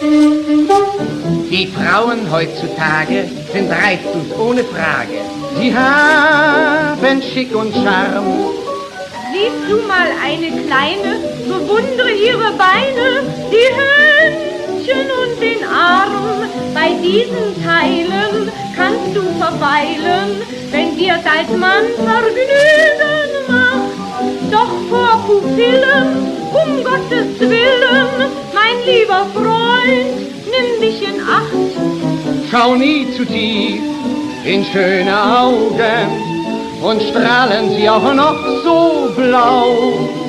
Die Frauen heutzutage sind reizend ohne Frage. Sie haben Schick und Charme. Siehst du mal eine kleine, bewundere ihre Beine, die Händchen und den Arm. Bei diesen Teilen kannst du verweilen, wenn dir dein Mann Vergnügen macht. Doch vor Pupillen, um Gottes Willen, lieber Freund, nimm dich in Acht. Schau nie zu tief in schöne Augen und strahlen sie auch noch so blau.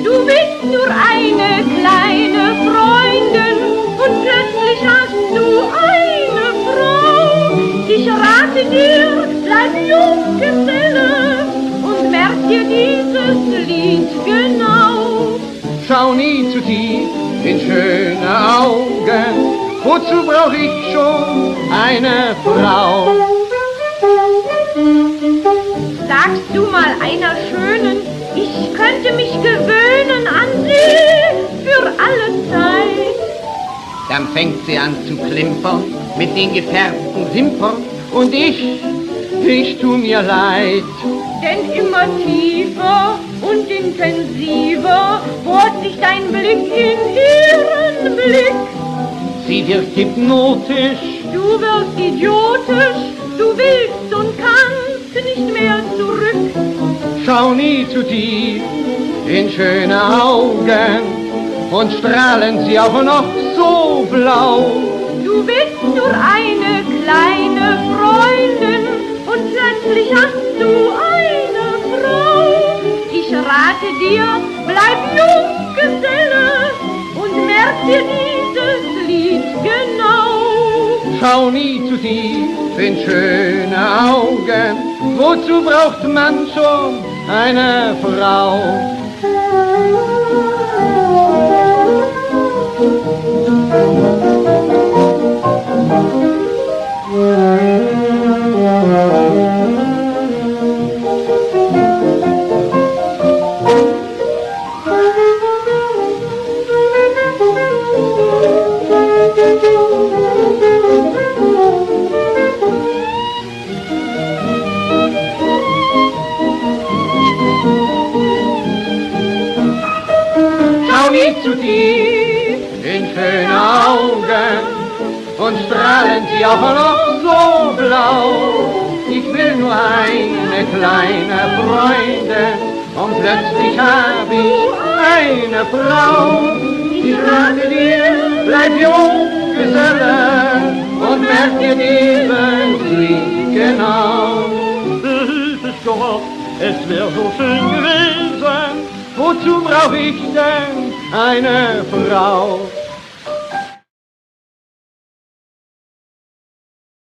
Du bist nur eine kleine Freundin und plötzlich hast du eine Frau. Ich rate dir, bleib Junggeselle und merk dir dieses Lied genau. Schau nie zu tief in schöne Augen, wozu brauch ich schon eine Frau? Sagst du mal einer Schönen, ich könnte mich gewöhnen an sie für alle Zeit. Dann fängt sie an zu klimpern mit den gefärbten Wimpern und ich, ich tu mir leid. Denn immer tiefer und intensiver dein Blick in ihren Blick. Sie wird hypnotisch, Du wirst idiotisch, du willst und kannst nicht mehr zurück. schau nie zu tief in schöne Augen und strahlen sie auch noch so blau. Du bist nur eine kleine Freundin und plötzlich hast du eine Frau. Ich rate dir, bleib Junggeselle und merk dir dieses Lied genau. Schau nie zu tief in schöne Augen, wozu braucht man schon eine Frau? Nie zu tief in schöne Augen und strahlen sie auch noch so blau. Ich will nur eine kleine Freundin und plötzlich hab ich eine Frau. Ich rate dir, bleib jung, Geselle und merk dir dieses Lied genau. Es wär so schön gewesen, wozu brauch ich denn eine Frau?